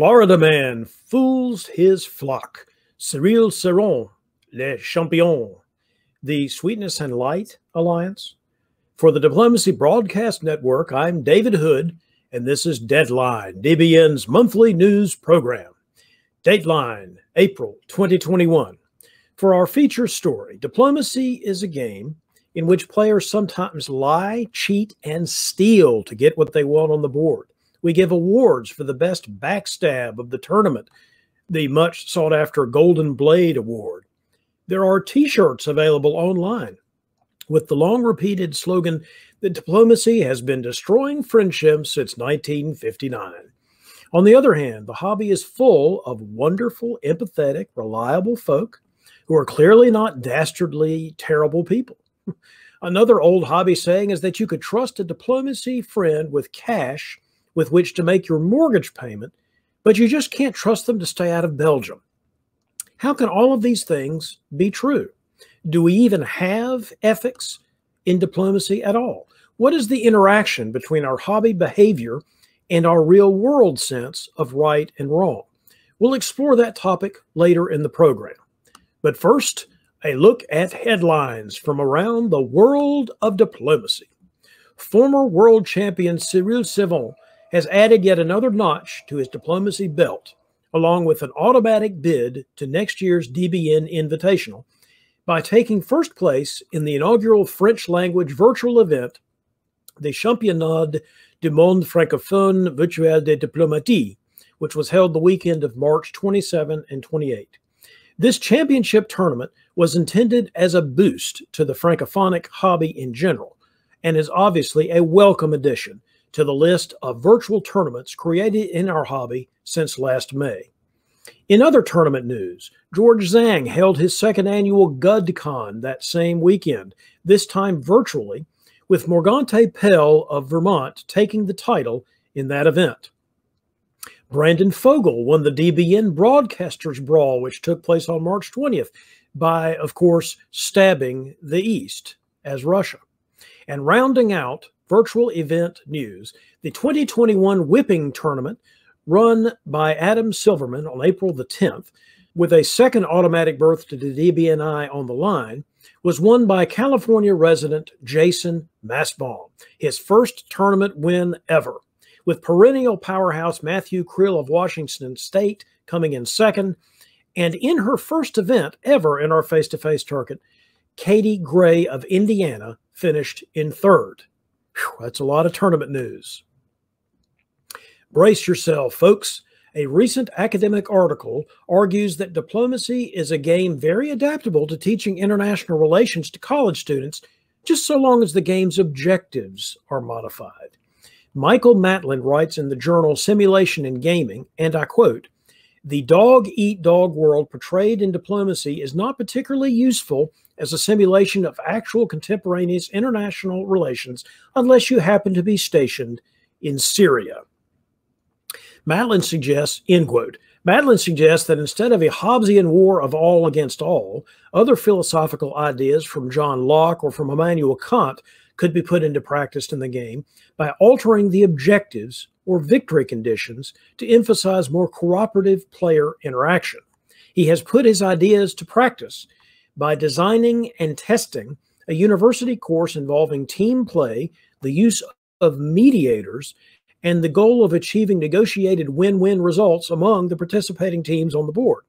Florida man fools his flock. Cyril Cerrone, Le Champion. The Sweetness and Light Alliance. For the Diplomacy Broadcast Network, I'm David Hood, and this is Deadline, DBN's monthly news program. Dateline, April 2021. For our feature story, Diplomacy is a game in which players sometimes lie, cheat, and steal to get what they want on the board. We give awards for the best backstab of the tournament, the much sought after Golden Blade Award. There are t shirts available online with the long repeated slogan that diplomacy has been destroying friendships since 1959. On the other hand, the hobby is full of wonderful, empathetic, reliable folk who are clearly not dastardly, terrible people. Another old hobby saying is that you could trust a diplomacy friend with cash with which to make your mortgage payment, but you just can't trust them to stay out of Belgium. How can all of these things be true? Do we even have ethics in diplomacy at all? What is the interaction between our hobby behavior and our real world sense of right and wrong? We'll explore that topic later in the program. But first, a look at headlines from around the world of diplomacy. Former world champion Cyril Cerrone has added yet another notch to his diplomacy belt, along with an automatic bid to next year's DBN Invitational by taking first place in the inaugural French language virtual event, the Championnat du Monde Francophone Virtuel de Diplomatie, which was held the weekend of March 27 and 28. This championship tournament was intended as a boost to the francophonic hobby in general and is obviously a welcome addition to the list of virtual tournaments created in our hobby since last May. In other tournament news, George Zhang held his second annual GUDCon that same weekend, this time virtually, with Morgante Pell of Vermont taking the title in that event. Brandon Fogel won the DBN Broadcasters Brawl, which took place on March 20th, by, of course, stabbing the East as Russia. And rounding out virtual event news, the 2021 whipping tournament run by Adam Silverman on April the 10th, with a second automatic berth to the DBNI on the line, was won by California resident Jason Mastbaum, his first tournament win ever, with perennial powerhouse Matthew Krill of Washington State coming in second. And in her first event ever in our face to face tournament, Katie Gray of Indiana finished in third. Whew, that's a lot of tournament news. Brace yourself, folks. A recent academic article argues that diplomacy is a game very adaptable to teaching international relations to college students, just so long as the game's objectives are modified. Mikael Mattlin writes in the journal Simulation and Gaming, and I quote, the dog eat dog world portrayed in diplomacy is not particularly useful as a simulation of actual contemporaneous international relations unless you happen to be stationed in Syria. Mattlin suggests, end quote, Mattlin suggests that instead of a Hobbesian war of all against all, other philosophical ideas from John Locke or from Immanuel Kant could be put into practice in the game by altering the objectives or victory conditions to emphasize more cooperative player interaction. He has put his ideas to practice by designing and testing a university course involving team play, the use of mediators, and the goal of achieving negotiated win win results among the participating teams on the board.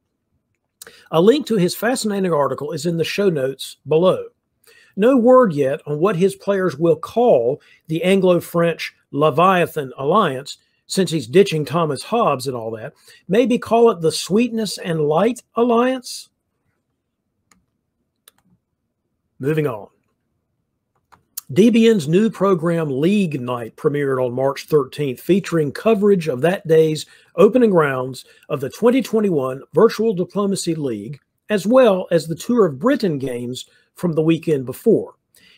A link to his fascinating article is in the show notes below. No word yet on what his players will call the Anglo French Leviathan Alliance, since he's ditching Thomas Hobbes and all that. Maybe call it the Sweetness and Light Alliance. Moving on. DBN's new program League Night premiered on March 13th, featuring coverage of that day's opening rounds of the 2021 Virtual Diplomacy League, as well as the Tour of Britain games from the weekend before.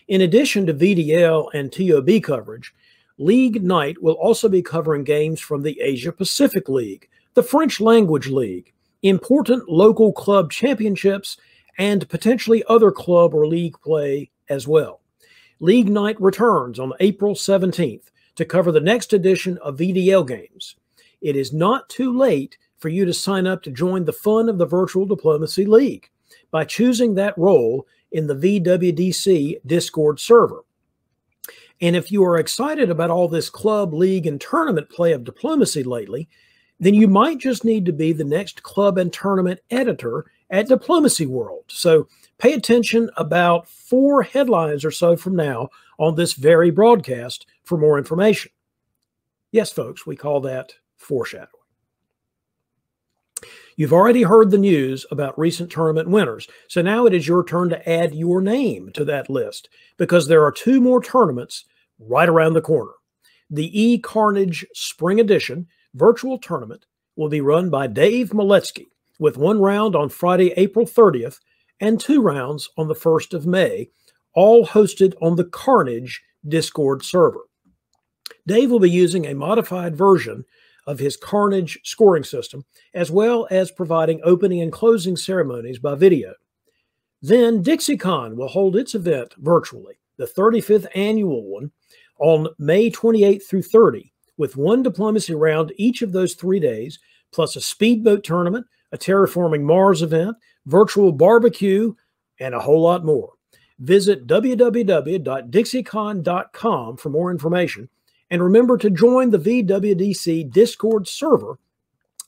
In addition to VDL and TOB coverage, League Night will also be covering games from the Asia Pacific League, the French Language League, important local club championships, and potentially other club or league play as well. League Night returns on April 17th to cover the next edition of VDL games. it is not too late for you to sign up to join the fun of the Virtual Diplomacy League by choosing that role in the VWDC Discord server. And if you are excited about all this club, league, and tournament play of diplomacy lately, then you might just need to be the next club and tournament editor at Diplomacy World. So pay attention about four headlines or so from now on this very broadcast for more information. Yes, folks, we call that foreshadowing. You've already heard the news about recent tournament winners. So now it is your turn to add your name to that list because there are two more tournaments right around the corner. The E Carnage Spring Edition virtual tournament will be run by Dave Maletsky with one round on Friday, April 30th, and two rounds on the 1st of May, all hosted on the Carnage Discord server. Dave will be using a modified version of his Carnage scoring system, as well as providing opening and closing ceremonies by video. Then DixieCon will hold its event virtually, the 35th annual one, on May 28th through 30, with one diplomacy round each of those three days, plus a speedboat tournament, a terraforming Mars event, virtual barbecue, and a whole lot more. Visit www.dixiecon.com for more information and remember to join the VWDC Discord server,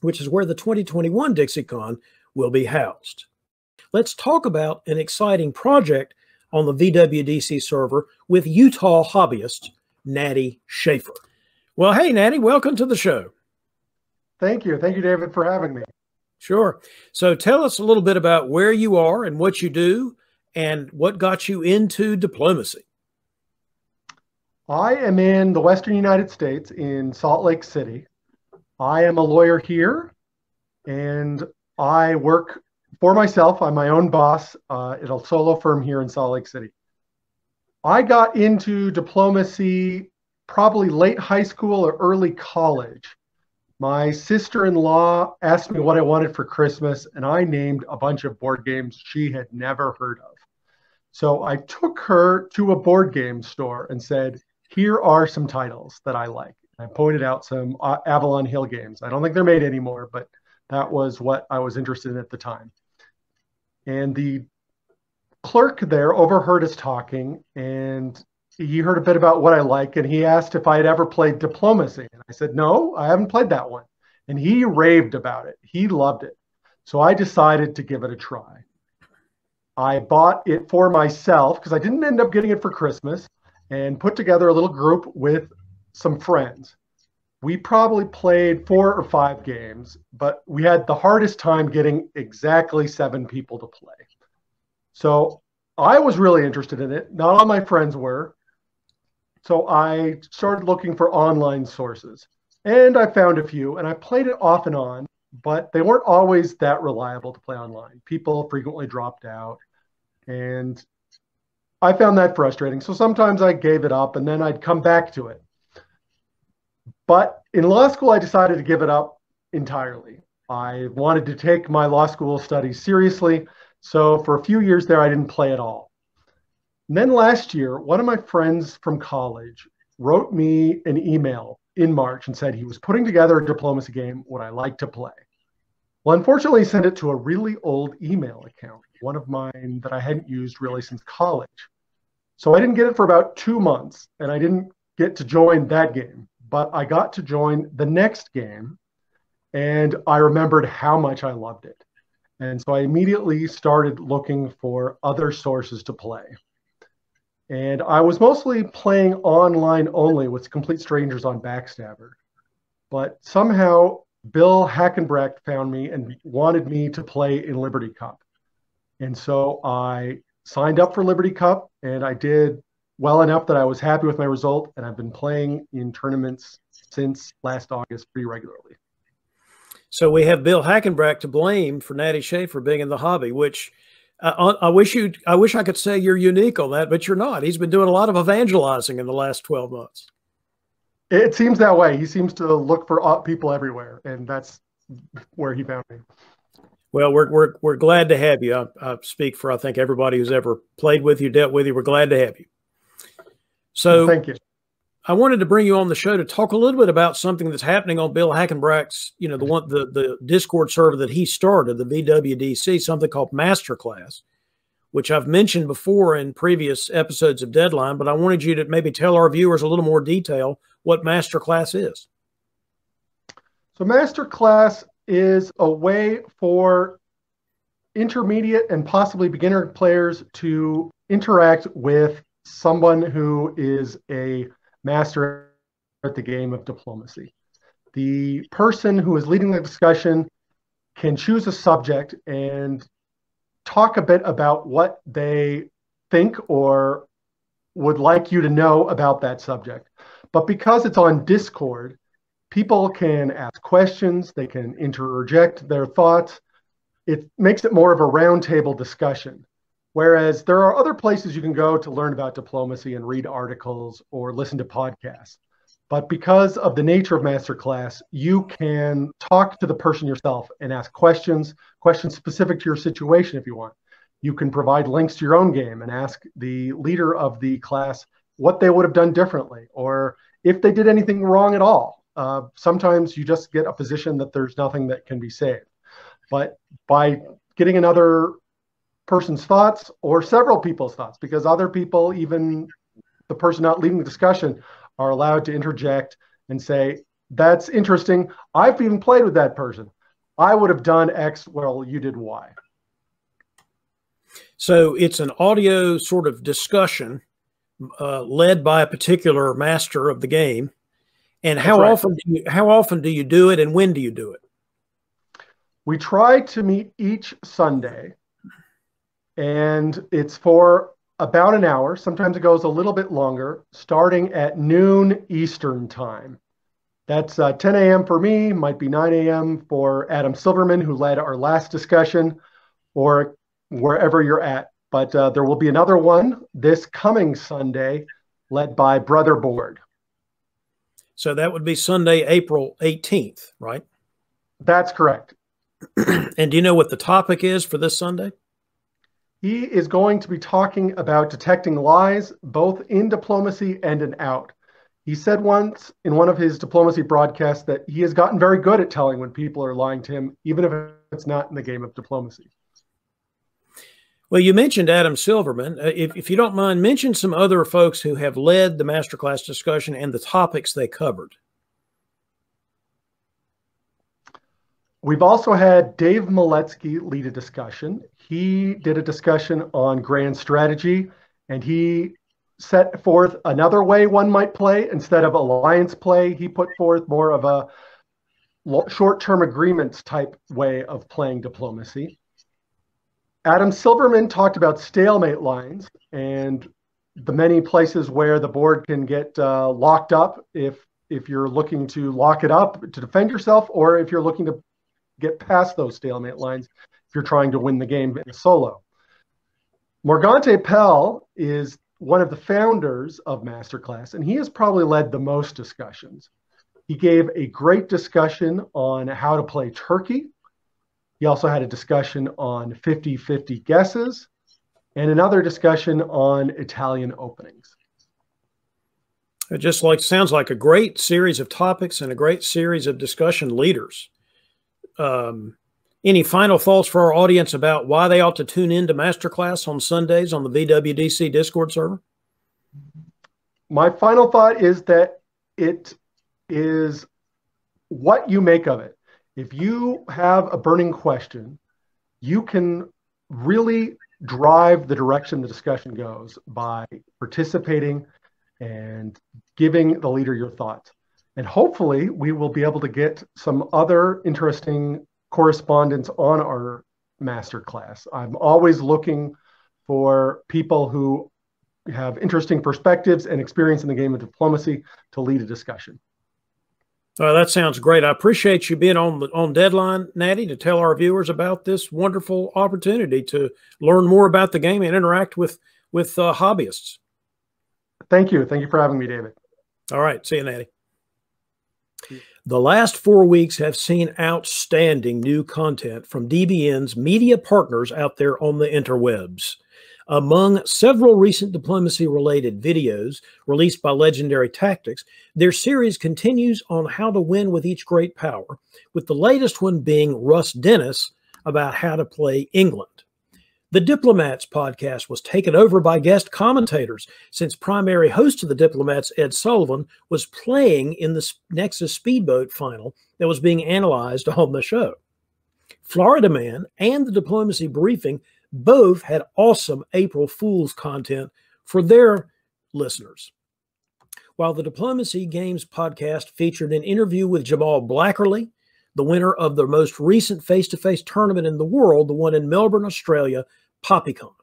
which is where the 2021 DixieCon will be housed. Let's talk about an exciting project on the VWDC server with Utah hobbyist Natty Shafer. Well, hey, Natty, welcome to the show. Thank you. Thank you, David, for having me. Sure. So tell us a little bit about where you are and what you do and what got you into diplomacy. I am in the Western United States in Salt Lake City. I am a lawyer here and I work for myself. I'm my own boss uh, at a solo firm here in Salt Lake City. I got into diplomacy probably late high school or early college. My sister in law asked me what I wanted for Christmas, and I named a bunch of board games she had never heard of. So I took her to a board game store and said, here are some titles that I like. I pointed out some uh, Avalon Hill games. I don't think they're made anymore, but that was what I was interested in at the time. And the clerk there overheard us talking and he heard a bit about what I like and he asked if I had ever played diplomacy. And I said, no, I haven't played that one. And he raved about it. He loved it. So I decided to give it a try. I bought it for myself because I didn't end up getting it for Christmas and put together a little group with some friends. We probably played four or five games, but we had the hardest time getting exactly seven people to play. So I was really interested in it. Not all my friends were. So I started looking for online sources and I found a few and I played it off and on, but they weren't always that reliable to play online. People frequently dropped out and I found that frustrating. So sometimes I gave it up and then I'd come back to it. But in law school, I decided to give it up entirely. I wanted to take my law school studies seriously. So for a few years there, I didn't play at all. And then last year, one of my friends from college wrote me an email in March and said he was putting together a diplomacy game, would I like to play? Well, unfortunately, he sent it to a really old email account, one of mine that I hadn't used really since college. So I didn't get it for about two months, and I didn't get to join that game, but I got to join the next game, and I remembered how much I loved it. And so I immediately started looking for other sources to play. And I was mostly playing online only with complete strangers on Backstabber. But somehow Bill Hackenbracht found me and wanted me to play in Liberty Cup. And so I signed up for Liberty Cup and I did well enough that I was happy with my result. And I've been playing in tournaments since last August pretty regularly. So we have Bill Hackenbracht to blame for Natty Shafer being in the hobby, which uh, I wish you, I wish I could say you're unique on that, but you're not. He's been doing a lot of evangelizing in the last 12 months. It seems that way. He seems to look for people everywhere, and that's where he found me. Well, we're we're we're glad to have you. I, I, speak for I think everybody who's ever played with you, dealt with you. We're glad to have you. So, thank you. I wanted to bring you on the show to talk a little bit about something that's happening on Bill Hackenbracht's, you know, the one the the Discord server that he started, the VWDC, something called Masterclass, which I've mentioned before in previous episodes of Deadline, but I wanted you to maybe tell our viewers a little more detail what Masterclass is. So Masterclass is a way for intermediate and possibly beginner players to interact with someone who is a master at the game of diplomacy. The person who is leading the discussion can choose a subject and talk a bit about what they think or would like you to know about that subject. But because it's on Discord, people can ask questions, they can interject their thoughts. It makes it more of a roundtable discussion. Whereas there are other places you can go to learn about diplomacy and read articles or listen to podcasts. But because of the nature of masterclass, you can talk to the person yourself and ask questions, questions specific to your situation if you want. You can provide links to your own game and ask the leader of the class what they would have done differently or if they did anything wrong at all. Uh, sometimes you just get a position that there's nothing that can be saved. But by getting another person's thoughts or several people's thoughts because other people, even the person not leading the discussion, are allowed to interject and say, That's interesting. I've even played with that person. I would have done X, well, you did Y. So it's an audio sort of discussion uh, led by a particular master of the game. And how right. often do you, how often do you do it, and when do you do it? We try to meet each Sunday and it's for about an hour. Sometimes it goes a little bit longer, starting at noon Eastern time. That's uh, 10 a.m. for me, might be 9 a.m. for Adam Silverman, who led our last discussion, or wherever you're at. But uh, there will be another one this coming Sunday, led by Brother Board. So that would be Sunday, April 18th, right? That's correct. and do you know what the topic is for this Sunday? He is going to be talking about detecting lies, both in diplomacy and in out. He said once in one of his diplomacy broadcasts that he has gotten very good at telling when people are lying to him, even if it's not in the game of diplomacy. Well, you mentioned Adam Silverman. Uh, if, if you don't mind, mention some other folks who have led the masterclass discussion and the topics they covered. We've also had Dave Maletsky lead a discussion. He did a discussion on grand strategy, and he set forth another way one might play instead of alliance play. He put forth more of a short-term agreements type way of playing diplomacy. Adam Silverman talked about stalemate lines and the many places where the board can get uh, locked up if if you're looking to lock it up to defend yourself, or if you're looking to get past those stalemate lines if you're trying to win the game in solo. Morgante Pell is one of the founders of Masterclass, and he has probably led the most discussions. He gave a great discussion on how to play Turkey. He also had a discussion on 50 50 guesses and another discussion on Italian openings. It just like sounds like a great series of topics and a great series of discussion leaders um, any final thoughts for our audience about why they ought to tune in to Masterclass on Sundays on the VWDC Discord server? My final thought is that it is what you make of it. If you have a burning question, you can really drive the direction the discussion goes by participating and giving the leader your thoughts. And hopefully, we will be able to get some other interesting correspondence on our master class. I'm always looking for people who have interesting perspectives and experience in the game of diplomacy to lead a discussion. Uh, that sounds great. I appreciate you being on the on deadline, Natty, to tell our viewers about this wonderful opportunity to learn more about the game and interact with with uh, hobbyists. Thank you. Thank you for having me, David. All right. See you, Natty. The last four weeks have seen outstanding new content from DBN's media partners out there on the interwebs. Among several recent diplomacy related videos released by Legendary Tactics, their series continues on how to win with each great power, with the latest one being Russ Dennis about how to play England. The Diplomats podcast was taken over by guest commentators since primary host of the Diplomats, Ed Sullivan, was playing in the Nexus Speedboat final that was being analyzed on the show. Florida Man and the Diplomacy Briefing both had awesome April Fool's content for their listeners. While the Diplomacy Games podcast featured an interview with Jamal Blackerly, the winner of the most recent face to face tournament in the world, the one in Melbourne, Australia, PoppyCon.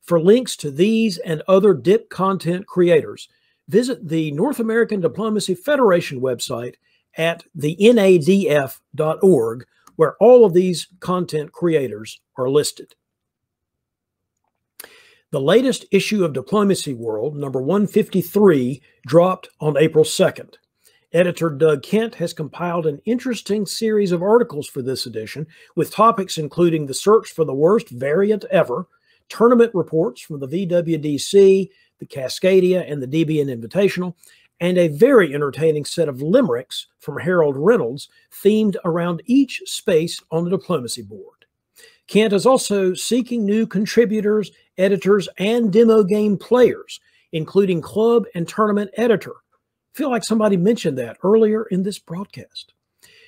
For links to these and other DIP content creators, visit the North American Diplomacy Federation website at the NADF.org, where all of these content creators are listed. The latest issue of Diplomacy World, number 153, dropped on April 2nd. Editor Doug Kent has compiled an interesting series of articles for this edition, with topics including the search for the worst variant ever, tournament reports from the VWDC, the Cascadia, and the DBN Invitational, and a very entertaining set of limericks from Harold Reynolds themed around each space on the diplomacy board. Kent is also seeking new contributors, editors, and demo game players, including club and tournament editor. I feel like somebody mentioned that earlier in this broadcast.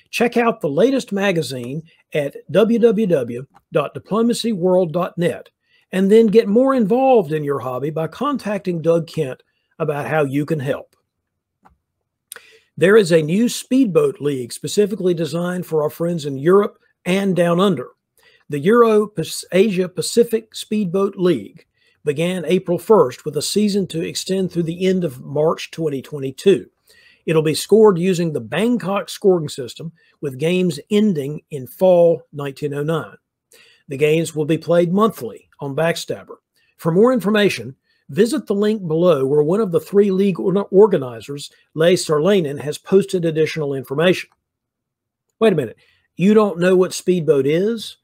Check out the latest magazine at www.diplomacyworld.net and then get more involved in your hobby by contacting Doug Kent about how you can help. There is a new speedboat league specifically designed for our friends in Europe and down under. The Euro Asia Pacific Speedboat League began April 1st with a season to extend through the end of March 2022. It'll be scored using the Bangkok scoring system with games ending in fall 1909. The games will be played monthly on Backstabber. For more information, visit the link below where one of the three league organizers, Leigh Sarlainen, has posted additional information. Wait a minute. You don't know what Speedboat is?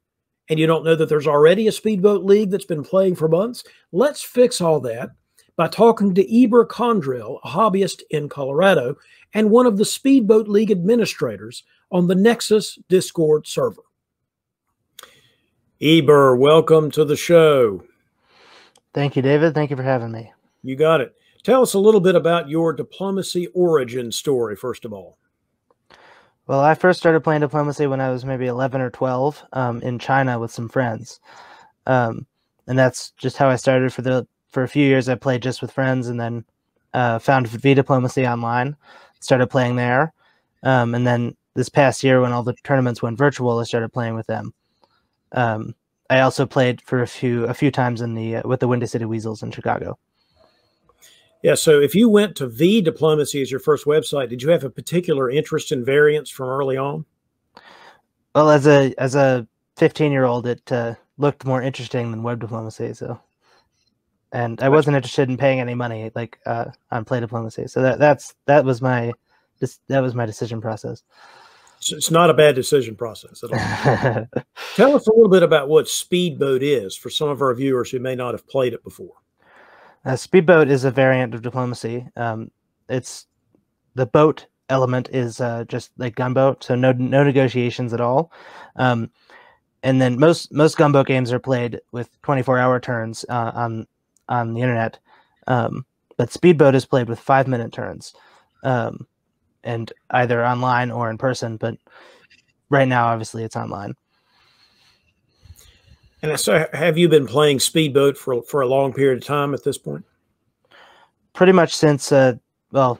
And you don't know that there's already a speedboat league that's been playing for months, let's fix all that by talking to Eber Condrell, a hobbyist in Colorado and one of the Speedboat League administrators on the Nexus Discord server. Eber, welcome to the show. Thank you, David. Thank you for having me. You got it. Tell us a little bit about your diplomacy origin story, first of all. Well, I first started playing diplomacy when I was maybe 11 or 12 um, in China with some friends. Um, and that's just how I started for the for a few years. I played just with friends and then uh, found V Diplomacy online, started playing there. Um, and then this past year, when all the tournaments went virtual, I started playing with them. Um, I also played for a few a few times in the uh, with the Windy City Weasels in Chicago. Yeah. So if you went to V Diplomacy as your first website, did you have a particular interest in variants from early on? Well, as a as a 15 year old, it uh, looked more interesting than web diplomacy. So, and I wasn't interested in paying any money like uh, on play diplomacy. So that that's that was my that was my decision process. So it's not a bad decision process at all. Tell us a little bit about what Speedboat is for some of our viewers who may not have played it before. Speedboat is a variant of diplomacy. Um, it's the boat element is uh, just like gunboat, so no no negotiations at all. Um, and then most most gunboat games are played with 24 hour turns uh, on on the internet. Um, but speedboat is played with five minute turns, um, and either online or in person. But right now, obviously, it's online. And so, have you been playing Speedboat for for a long period of time at this point? Pretty much since, uh, well,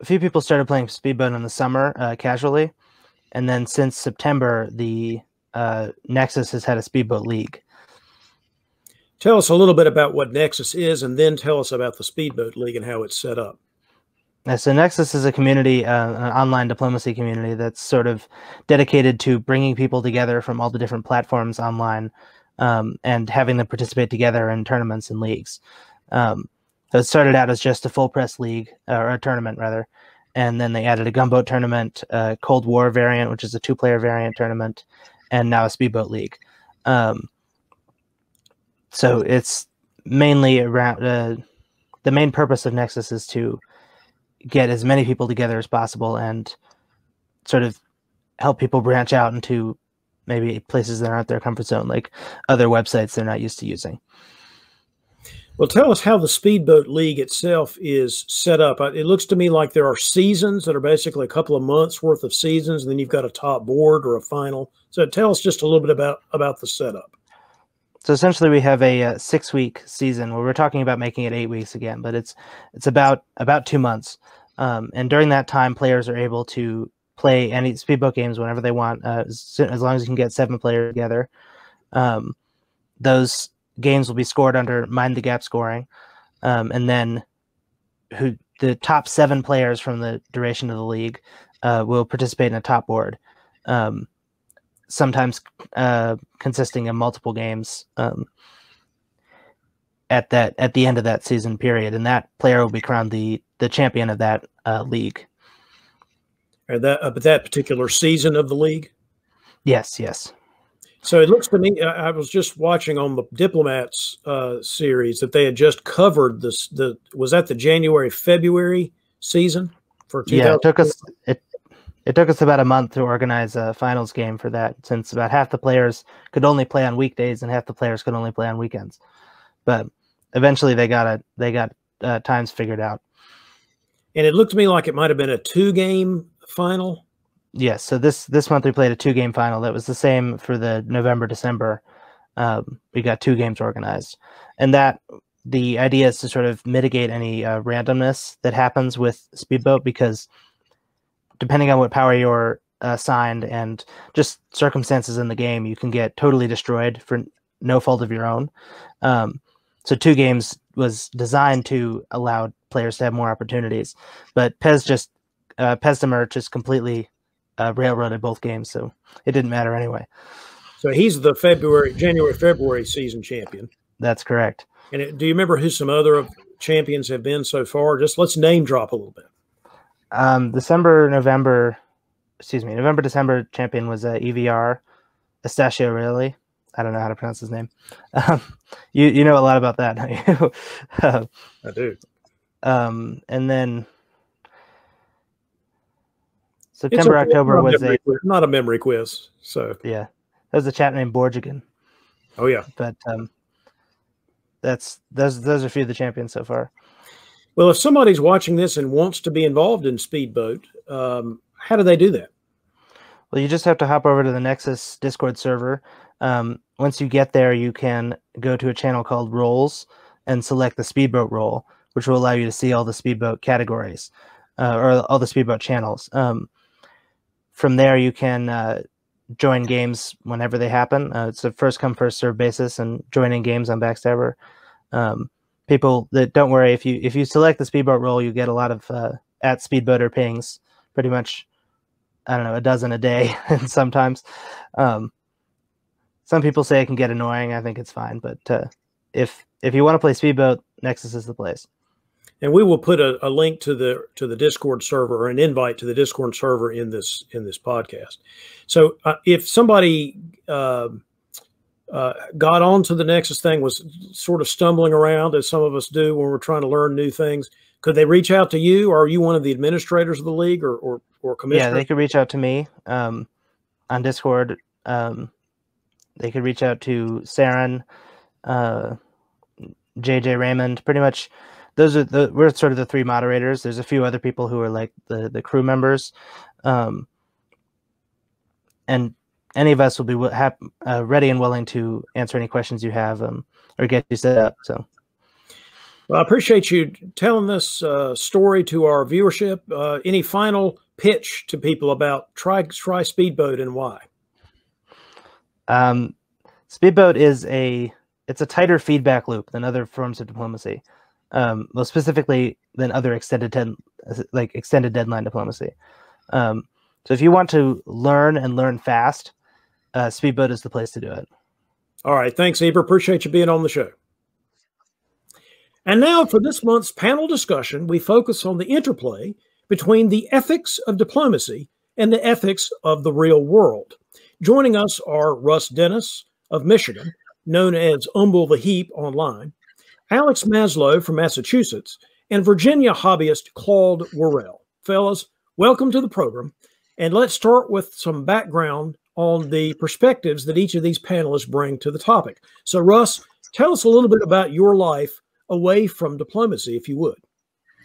a few people started playing Speedboat in the summer uh, casually, and then since September, the uh, Nexus has had a Speedboat League. Tell us a little bit about what Nexus is, and then tell us about the Speedboat League and how it's set up. Uh, so Nexus is a community, uh, an online diplomacy community that's sort of dedicated to bringing people together from all the different platforms online um, and having them participate together in tournaments and leagues. Um, so it started out as just a full press league or a tournament rather, and then they added a gunboat tournament, a Cold War variant, which is a two-player variant tournament, and now a speedboat league. Um, so it's mainly around uh, the main purpose of Nexus is to get as many people together as possible and sort of help people branch out into maybe places that aren't their comfort zone, like other websites they're not used to using. Well, tell us how the Speedboat League itself is set up. It looks to me like there are seasons that are basically a couple of months worth of seasons, and then you've got a top board or a final. So tell us just a little bit about about the setup. So essentially, we have a, a uh, six week season where we're talking about making it eight weeks again, but it's it's about about two months. Um, and during that time, players are able to play any speedboat games whenever they want, uh, as, as, long as you can get seven players together. Um, those games will be scored under mind the gap scoring, um, and then who the top seven players from the duration of the league uh, will participate in a top board. Sometimes uh, consisting of multiple games um, at that at the end of that season period, and that player will be crowned the the champion of that uh, league. Or that uh, that particular season of the league. Yes, yes. So it looks to me, I was just watching on the Diplomats uh, series that they had just covered this. The was that the January February season for yeah. It took us it it took us about a month to organize a finals game for that, since about half the players could only play on weekdays and half the players could only play on weekends. But eventually, they got a they got uh, times figured out. And it looked to me like it might have been a two game final? Yes. So this this month we played a two game final. That was the same for the November December. Um, we got two games organized, and that the idea is to sort of mitigate any uh, randomness that happens with speedboat because depending on what power you're assigned and just circumstances in the game, you can get totally destroyed for no fault of your own. Um, so two games was designed to allow players to have more opportunities, but Pez just uh, Pezdimer just completely uh, railroaded both games, so it didn't matter anyway. So he's the February, January, February season champion. That's correct. And it, do you remember who some other champions have been so far? Just let's name drop a little bit. Um, December, November, excuse me, November, December champion was uh, EVR, Estacio really. I don't know how to pronounce his name. Um, you you know a lot about that, uh, I do. Um, and then September, a, October was a quiz, not a memory quiz. So yeah, there's a chap named Borgigan. Oh yeah, but um, that's those those are a few of the champions so far. Well, if somebody's watching this and wants to be involved in Speedboat, um, how do they do that? Well, you just have to hop over to the Nexus Discord server. Um, once you get there, you can go to a channel called Roles and select the Speedboat role, which will allow you to see all the Speedboat categories uh, or all the Speedboat channels. Um, from there you can uh, join games whenever they happen. Uh, it's a first come first serve basis, and joining games on Backstabber. Um, people that don't worry if you if you select the speedboat role, you get a lot of uh, at speedboater pings. Pretty much, I don't know, a dozen a day, and sometimes. Um, some people say it can get annoying. I think it's fine, but uh, if if you want to play speedboat, Nexus is the place and we will put a, a, link to the to the discord server or an invite to the discord server in this in this podcast so uh, if somebody uh, uh, got onto the nexus thing was sort of stumbling around as some of us do when we're trying to learn new things could they reach out to you or are you one of the administrators of the league or or, or commissioner yeah they could reach out to me um, on discord um, they could reach out to Saren, jj uh, raymond pretty much those are the we're sort of the three moderators. There's a few other people who are like the the crew members, um, and any of us will be ha- uh, ready and willing to answer any questions you have um, or get you set up. So. Well, I appreciate you telling this uh, story to our viewership. Uh, any final pitch to people about try try speedboat and why? Um, speedboat is a it's a tighter feedback loop than other forms of diplomacy um, well, specifically than other extended ten, like extended deadline diplomacy. Um, so if you want to learn and learn fast, uh, Speedboat is the place to do it. All right, thanks, Eber. Appreciate you being on the show. And now for this month's panel discussion, we focus on the interplay between the ethics of diplomacy and the ethics of the real world. Joining us are Russ Dennis of Michigan known as Umble the Heap online, Alex Maslow from Massachusetts, and Virginia hobbyist Claude Worrell. Fellas, welcome to the program. And let's start with some background on the perspectives that each of these panelists bring to the topic. So, Russ, tell us a little bit about your life away from diplomacy, if you would. Yes.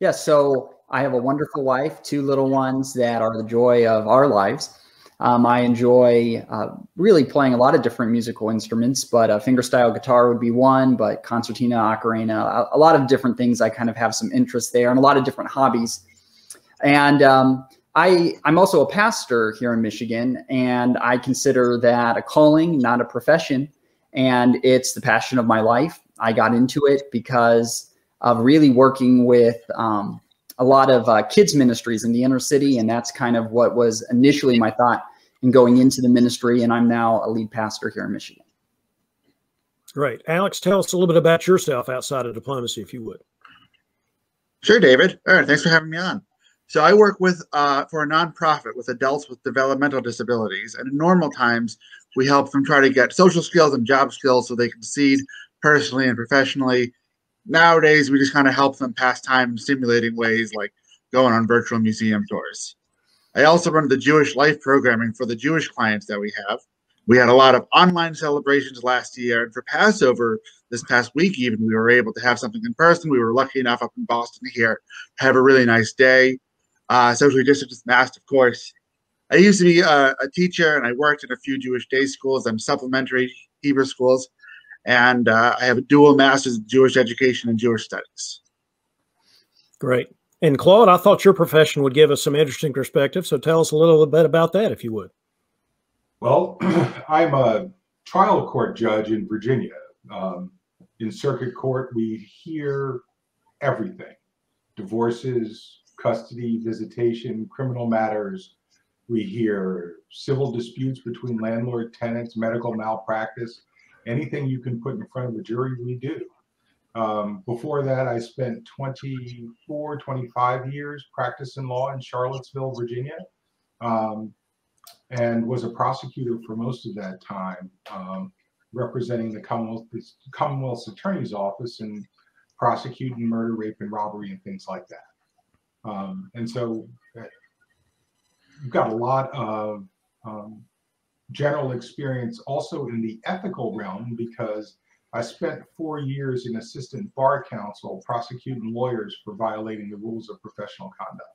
Yeah, so I have a wonderful wife, two little ones that are the joy of our lives. Um, I enjoy uh, really playing a lot of different musical instruments, but a fingerstyle guitar would be one, but concertina, ocarina, a, a, lot of different things. I kind of have some interest there and a lot of different hobbies. And um, I, I'm also a pastor here in Michigan, and I consider that a calling, not a profession. And it's the passion of my life. I got into it because of really working with um, a lot of uh, kids ministries in the inner city, and that's kind of what was initially my thought in going into the ministry. And I'm now a lead pastor here in Michigan. Great, Alex. Tell us a little bit about yourself outside of diplomacy, if you would. Sure, David. All right, thanks for having me on. So I work with uh, for a nonprofit with adults with developmental disabilities, and in normal times we help them try to get social skills and job skills so they can succeed personally and professionally nowadays we just kind of help them pass time in stimulating ways like going on virtual museum tours. I also run the Jewish Life programming for the Jewish clients that we have. We had a lot of online celebrations last year, and for Passover this past week, even we were able to have something in person. We were lucky enough up in Boston here to have a really nice day. Uh, socially distanced masked, of course. I used to be a, a teacher, and I worked in a few Jewish day schools and supplementary Hebrew schools and uh, I have a dual master's in Jewish education and Jewish studies. Great. And Claude, I thought your profession would give us some interesting perspective. So tell us a little bit about that, if you would. Well, I'm a trial court judge in Virginia. Um, in circuit court, we hear everything divorces, custody, visitation, criminal matters. We hear civil disputes between landlord, tenants, medical malpractice anything you can put in front of a jury, we do. Um, before that, I spent 24, 25 years practicing law in Charlottesville, Virginia, um, and was a prosecutor for most of that time, um, representing the Commonwealth, Commonwealth's Attorney's Office and prosecuting murder, rape, and robbery and things like that. Um, and so uh, you've got a lot of um, general experience also in the ethical realm because I spent four years in assistant bar counsel prosecuting lawyers for violating the rules of professional conduct.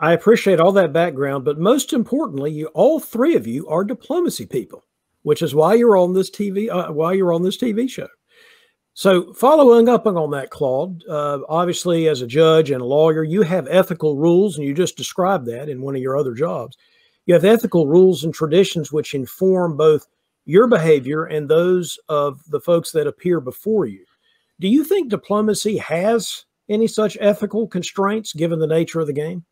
I appreciate all that background, but most importantly, you all three of you are diplomacy people, which is why you're on this TV. Uh, why you're on this TV show. So, following up on that, Claude, uh, obviously, as a judge and a lawyer, you have ethical rules, and you just described that in one of your other jobs. You have ethical rules and traditions which inform both your behavior and those of the folks that appear before you. Do you think diplomacy has any such ethical constraints given the nature of the game?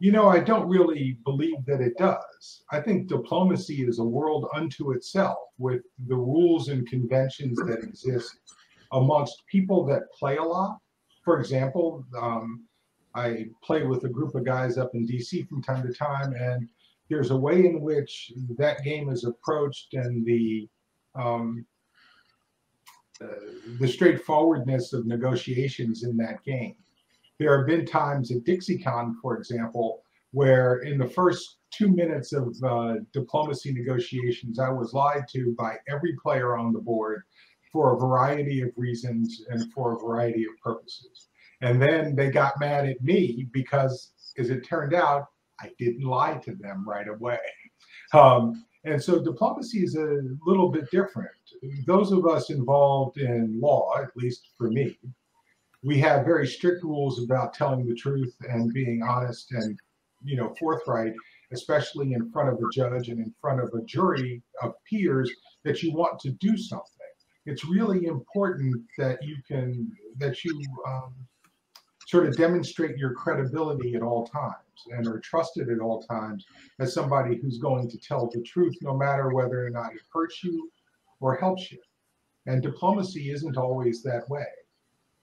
You know, I don't really believe that it does. I think diplomacy is a world unto itself with the rules and conventions that exist amongst people that play a lot. For example, um, I play with a group of guys up in DC from time to time, and there's a way in which that game is approached and the um, uh, the straightforwardness of negotiations in that game. There have been times at DixieCon, for example, where in the first two minutes of uh, diplomacy negotiations, I was lied to by every player on the board for a variety of reasons and for a variety of purposes. And then they got mad at me because, as it turned out, I didn't lie to them right away. Um, and so diplomacy is a little bit different. Those of us involved in law, at least for me, we have very strict rules about telling the truth and being honest and you know forthright, especially in front of a judge and in front of a jury of peers that you want to do something. It's really important that you can that you um, sort of demonstrate your credibility at all times and are trusted at all times as somebody who's going to tell the truth no matter whether or not it hurts you or helps you. And diplomacy isn't always that way.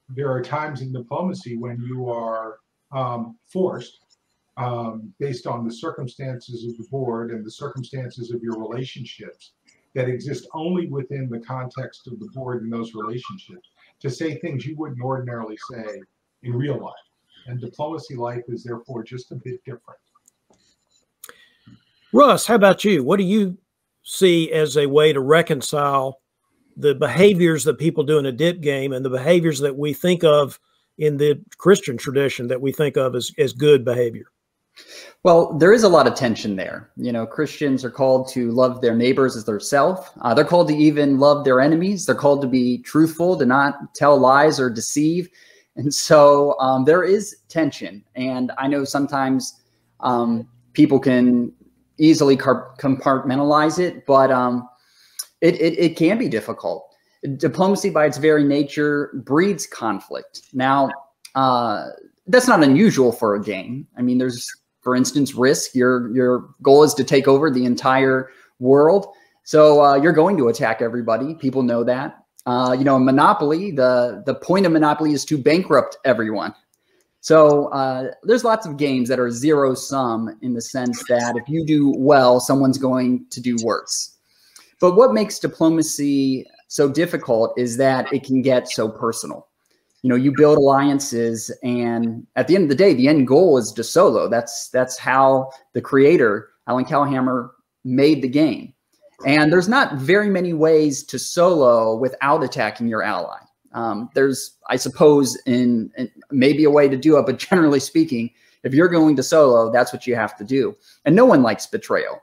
There are times in diplomacy when you are um, forced um, based on the circumstances of the board and the circumstances of your relationships that exist only within the context of the board and those relationships to say things you wouldn't ordinarily say in real life. And diplomacy life is therefore just a bit different. Russ, how about you? What do you see as a way to reconcile the behaviors that people do in a dip game and the behaviors that we think of in the Christian tradition that we think of as, as good behavior? Well, there is a lot of tension there. You know, Christians are called to love their neighbors as their self. Uh, they're called to even love their enemies. They're called to be truthful, to not tell lies or deceive. And so um, there is tension. And I know sometimes um, people can easily compartmentalize it, but um, it, it, it can be difficult. Diplomacy, by its very nature, breeds conflict. Now, uh, that's not unusual for a game. I mean, there's, for instance, risk. Your your goal is to take over the entire world, so uh, you're going to attack everybody. People know that. Uh, you know, Monopoly. The the point of Monopoly is to bankrupt everyone. So uh, there's lots of games that are zero sum in the sense that if you do well, someone's going to do worse. But what makes diplomacy so difficult is that it can get so personal. You know, you build alliances, and at the end of the day, the end goal is to solo. That's that's how the creator Allan Calhamer made the game. And there's not very many ways to solo without attacking your ally. Um, there's, I suppose, in, in, maybe a way to do it, but generally speaking, if you're going to solo, that's what you have to do. And no one likes betrayal.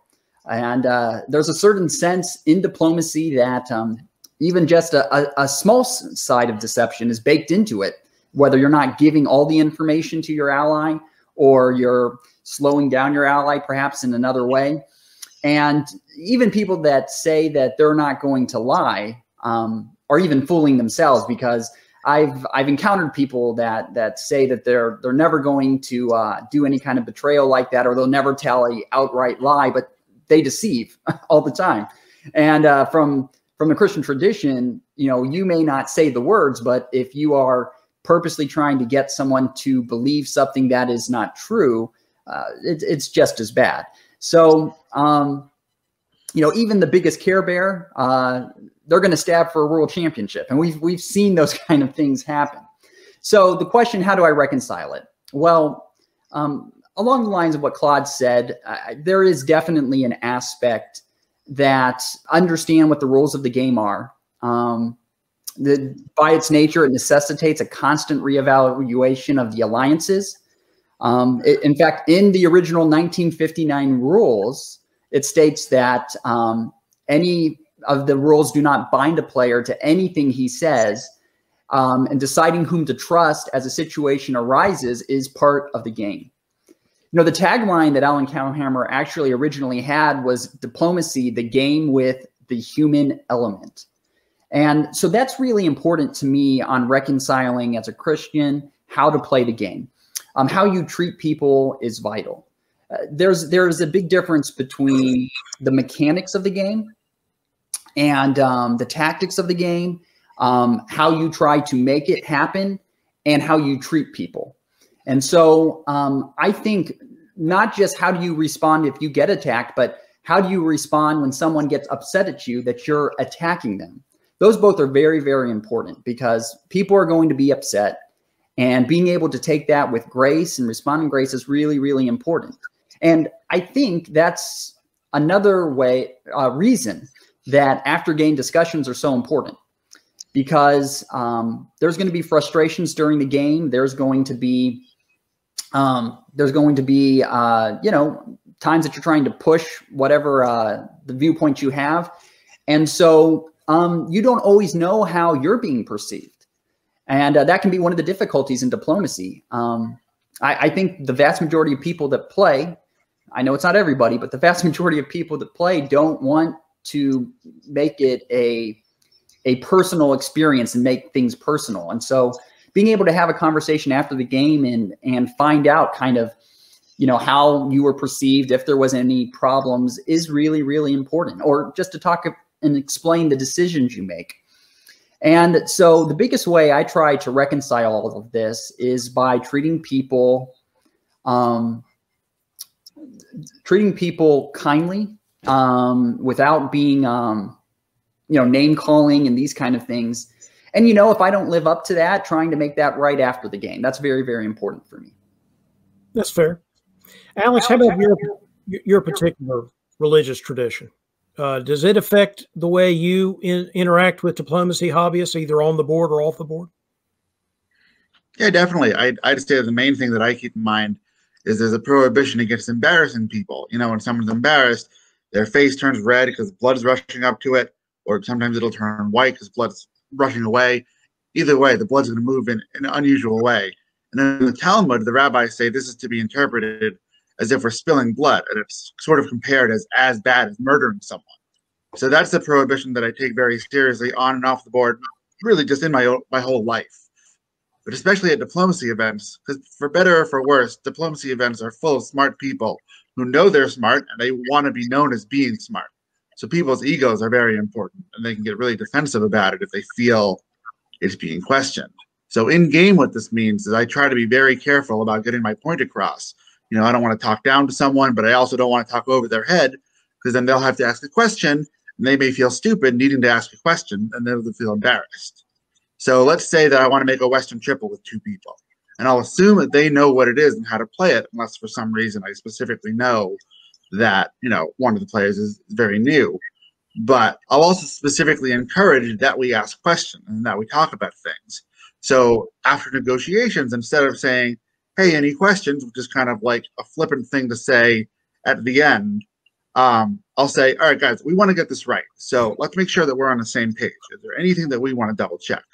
And uh, there's a certain sense in diplomacy that um, even just a, a, a small side of deception is baked into it, whether you're not giving all the information to your ally or you're slowing down your ally perhaps in another way. And even people that say that they're not going to lie, um, or even fooling themselves because I've I've encountered people that that say that they're they're never going to uh, do any kind of betrayal like that, or they'll never tell a outright lie, but they deceive all the time. And uh, from from the Christian tradition, you know, you may not say the words, but if you are purposely trying to get someone to believe something that is not true, uh, it, it's just as bad. So, um, you know, even the biggest Care Bear, uh, they're going to stab for a world championship. And we've, we've seen those kind of things happen. So the question, how do I reconcile it? Well, um, along the lines of what Claude said, uh, there is definitely an aspect that understand what the rules of the game are. Um, the, by its nature, it necessitates a constant reevaluation of the alliances. Um, it, in fact, in the original 1959 rules, it states that um, any of the rules do not bind a player to anything he says. Um, and deciding whom to trust as a situation arises is part of the game. You know, the tagline that Allan Calhamer actually originally had was diplomacy, the game with the human element. And so that's really important to me on reconciling as a Christian how to play the game. Um, how you treat people is vital. Uh, there's there's a big difference between the mechanics of the game and um, the tactics of the game, um, how you try to make it happen, and how you treat people. And so um, I think not just how do you respond if you get attacked, but how do you respond when someone gets upset at you that you're attacking them? Those both are very, very important because people are going to be upset. And being able to take that with grace and respond responding grace is really, really important. And I think that's another way, uh, reason that after game discussions are so important because um, there's going to be frustrations during the game. There's going to be um, there's going to be uh, you know times that you're trying to push whatever uh, the viewpoint you have, and so um, you don't always know how you're being perceived, and uh, that can be one of the difficulties in diplomacy. Um, I, I think the vast majority of people that play, I know it's not everybody, but the vast majority of people that play don't want to make it a a personal experience and make things personal. And so being able to have a conversation after the game and and find out kind of you know how you were perceived if there was any problems is really really important or just to talk and explain the decisions you make and so the biggest way i try to reconcile all of this is by treating people um, treating people kindly um, without being, um, you know, name calling and these kind of things. And you know, if I don't live up to that, trying to make that right after the game. That's very, very important for me. That's fair. Alex, how about your your particular religious tradition? Uh, does it affect the way you in, interact with diplomacy hobbyists, either on the board or off the board? Yeah, definitely. I, I'd say the main thing that I keep in mind is there's a prohibition against embarrassing people. You know, when someone's embarrassed, their face turns red because blood is rushing up to it, or sometimes it'll turn white because blood's rushing away. Either way, the blood's going to move in, in an unusual way. And then in the Talmud, the rabbis say this is to be interpreted as if we're spilling blood, and it's sort of compared as as bad as murdering someone. So that's the prohibition that I take very seriously on and off the board, really just in my my whole life. But especially at diplomacy events, because for better or for worse, diplomacy events are full of smart people who know they're smart and they want to be known as being smart. So people's egos are very important, and they can get really defensive about it if they feel it's being questioned. So in game, what this means is I try to be very careful about getting my point across. You know, I don't want to talk down to someone, but I also don't want to talk over their head because then they'll have to ask a question and they may feel stupid needing to ask a question and they'll feel embarrassed. So let's say that I want to make a Western triple with two people and I'll assume that they know what it is and how to play it, unless for some reason I specifically know that, you know, one of the players is very new. But I'll also specifically encourage that we ask questions and that we talk about things. So after negotiations, instead of saying, hey, any questions, which is kind of like a flippant thing to say at the end, um, I'll say, all right, guys, we want to get this right. So let's make sure that we're on the same page. Is there anything that we want to double check?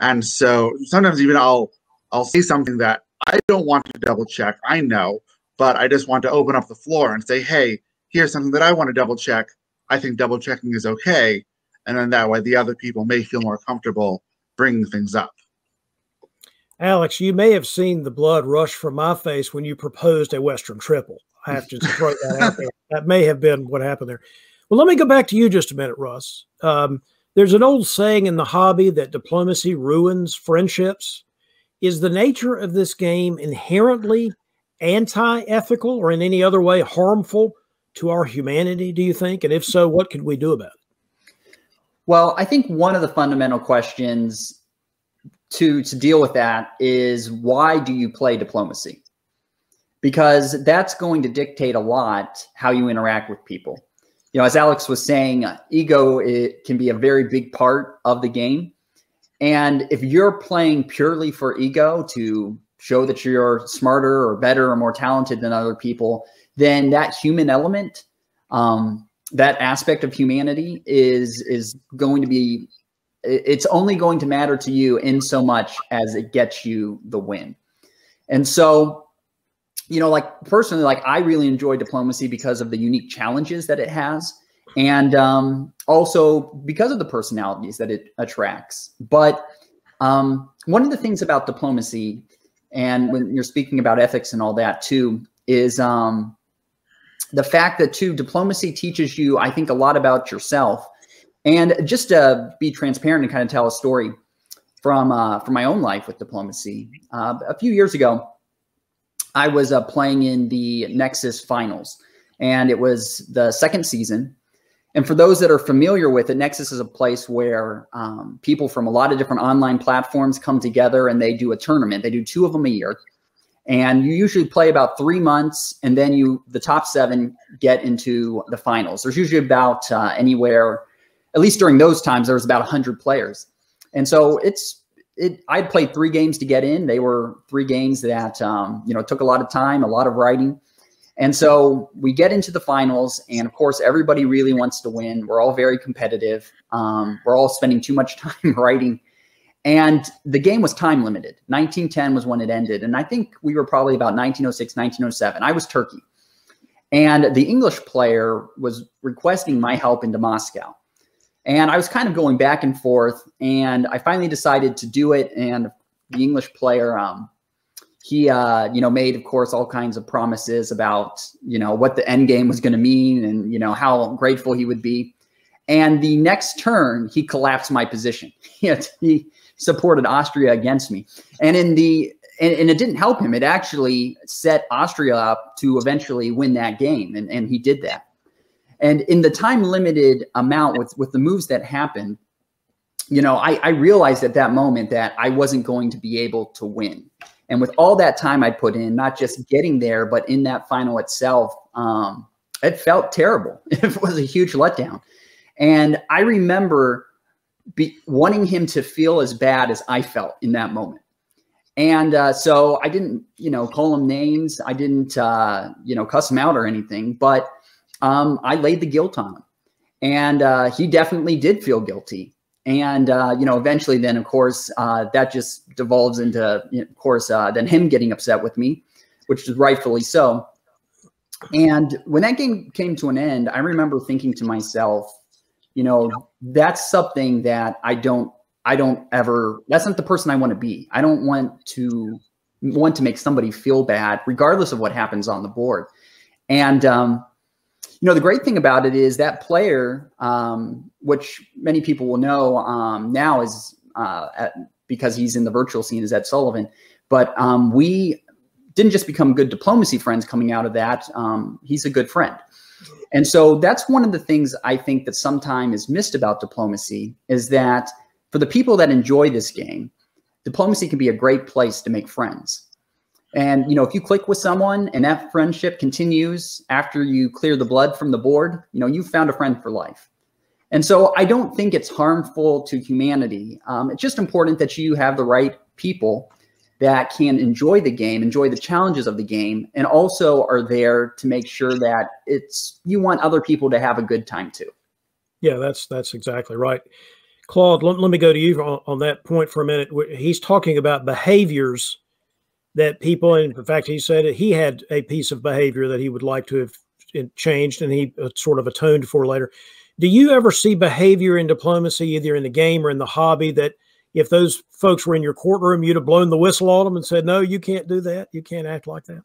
And so sometimes even I'll I'll say something that I don't want to double check. I know, but I just want to open up the floor and say, hey, here's something that I want to double check. I think double checking is okay. And then that way the other people may feel more comfortable bringing things up. Alex, you may have seen the blood rush from my face when you proposed a Western triple. I have to throw that out there. That may have been what happened there. Well, let me go back to you just a minute, Russ. Um, there's an old saying in the hobby that diplomacy ruins friendships. Is the nature of this game inherently anti ethical or in any other way harmful to our humanity, do you think? And if so, what could we do about it? Well, I think one of the fundamental questions to to deal with that is why do you play diplomacy? Because that's going to dictate a lot how you interact with people. You know, as Alex was saying, ego it can be a very big part of the game. And if you're playing purely for ego to show that you're smarter or better or more talented than other people, then that human element, um, that aspect of humanity is is going to be it's only going to matter to you in so much as it gets you the win. And so, you know, like personally, like I really enjoy diplomacy because of the unique challenges that it has. And um, also because of the personalities that it attracts. But um, one of the things about diplomacy, and when you're speaking about ethics and all that too, is um, the fact that too, diplomacy teaches you, I think, a lot about yourself and just to be transparent and kind of tell a story from uh, from my own life with diplomacy, uh, a few years ago, I was uh, playing in the Nexus Finals, and it was the second season. And for those that are familiar with it, Nexus is a place where um, people from a lot of different online platforms come together and they do a tournament. They do two of them a year, and you usually play about three months, and then you the top seven get into the finals. There's usually about uh, anywhere at least during those times, there was about 100 players. And so it's, it, I'd played three games to get in. They were three games that, um, you know, took a lot of time, a lot of writing. And so we get into the finals, and of course, everybody really wants to win. We're all very competitive. Um, we're all spending too much time writing. And the game was time limited. 1910 was when it ended. And I think we were probably about 1906, 1907. I was Turkey. And the English player was requesting my help into Moscow. And I was kind of going back and forth, and I finally decided to do it. And the English player, um, he, uh, you know, made, of course, all kinds of promises about, you know, what the end game was going to mean, and you know how grateful he would be. And the next turn, he collapsed my position. he, supported Austria against me, and in the and, and it didn't help him. It actually set Austria up to eventually win that game, and, and he did that. And in the time limited amount with with the moves that happened, you know, I, I realized at that moment that I wasn't going to be able to win. And with all that time I put in, not just getting there, but in that final itself, um, it felt terrible. It was a huge letdown. And I remember be, wanting him to feel as bad as I felt in that moment. And uh, so I didn't, you know, call him names. I didn't, uh, you know, cuss him out or anything, but um, I laid the guilt on him. And uh, he definitely did feel guilty. And, uh, you know, eventually then, of course, uh, that just devolves into, you know, of course, uh, then him getting upset with me, which is rightfully so. And when that game came to an end, I remember thinking to myself, you know, that's something that I don't I don't ever that's not the person I want to be. I don't want to want to make somebody feel bad regardless of what happens on the board. And um, you know, the great thing about it is that player, um, which many people will know um, now is uh, at, because he's in the virtual scene, is Ed Sullivan. But um, we didn't just become good diplomacy friends coming out of that. Um, he's a good friend. And so that's one of the things I think that sometimes is missed about diplomacy is that for the people that enjoy this game, diplomacy can be a great place to make friends. And you know, if you click with someone and that friendship continues after you clear the blood from the board, you know, you've found a friend for life. And so I don't think it's harmful to humanity. Um, it's just important that you have the right people that can enjoy the game, enjoy the challenges of the game, and also are there to make sure that it's you want other people to have a good time too. Yeah, that's that's exactly right. Claude, let, let me go to you on, on that point for a minute. He's talking about behaviors that people, in fact, he said he had a piece of behavior that he would like to have changed and he uh, sort of atoned for later. Do you ever see behavior in diplomacy, either in the game or in the hobby, that if those folks were in your courtroom, you'd have blown the whistle on them and said, no, you can't do that. You can't act like that.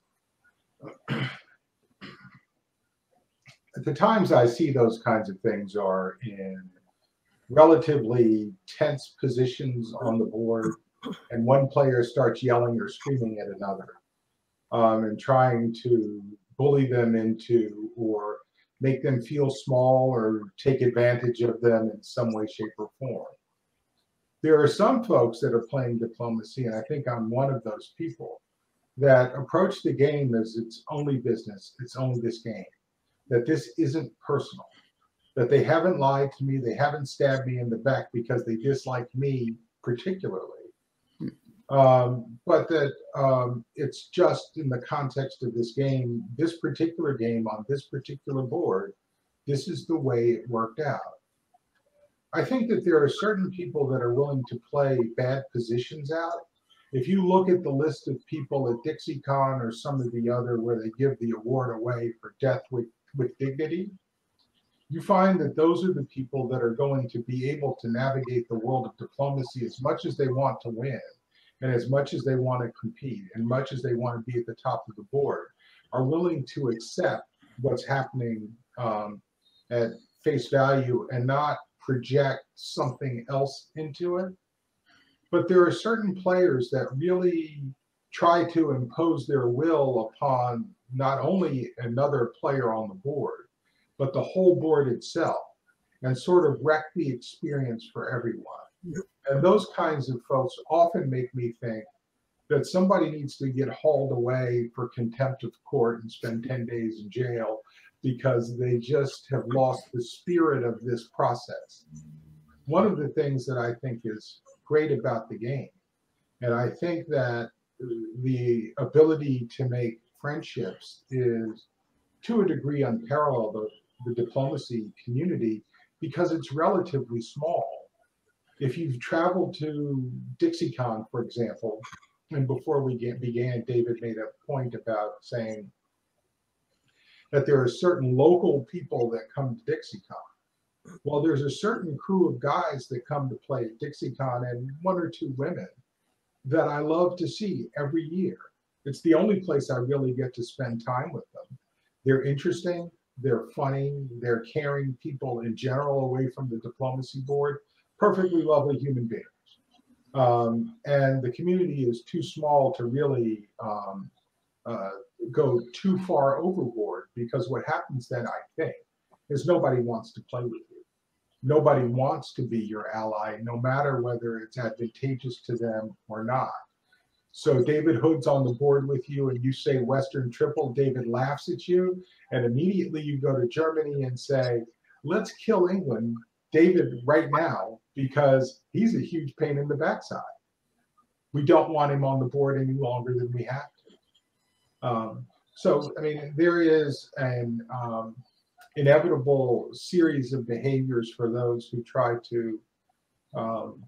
The times I see those kinds of things are in relatively tense positions on the board, and one player starts yelling or screaming at another um, and trying to bully them into or make them feel small or take advantage of them in some way, shape, or form there are some folks that are playing diplomacy, and I think I'm one of those people that approach the game as its only business, it's only this game, that this isn't personal, that they haven't lied to me, they haven't stabbed me in the back because they dislike me particularly. Um, but that um, it's just in the context of this game, this particular game on this particular board, this is the way it worked out. I think that there are certain people that are willing to play bad positions out. If you look at the list of people at DixieCon or some of the other where they give the award away for death with, with dignity, you find that those are the people that are going to be able to navigate the world of diplomacy as much as they want to win and as much as they want to compete and much as they want to be at the top of the board are willing to accept what's happening um, at face value and not project something else into it. But there are certain players that really try to impose their will upon not only another player on the board, but the whole board itself and sort of wreck the experience for everyone. And those kinds of folks often make me think that somebody needs to get hauled away for contempt of court and spend 10 days in jail because they just have lost the spirit of this process. One of the things that I think is great about the game, and I think that the ability to make friendships is to a degree unparalleled the, the diplomacy community because it's relatively small. If you've traveled to DixieCon, for example, and before we get, began, David made a point about saying that there are certain local people that come to DixieCon. Well, there's a certain crew of guys that come to play at DixieCon and one or two women that I love to see every year. It's the only place I really get to spend time with them. They're interesting, they're funny, they're caring people in general away from the diplomacy board, perfectly lovely human beings. Um, and the community is too small to really um, uh, go too far overboard because what happens then, I think, is nobody wants to play with you. Nobody wants to be your ally, no matter whether it's advantageous to them or not. So David Hood's on the board with you, and you say Western Triple. David laughs at you, and immediately you go to Germany and say, "Let's kill England, David, right now, because he's a huge pain in the backside. We don't want him on the board any longer than we have to." Um, so, I mean, there is an um, inevitable series of behaviors for those who try to um,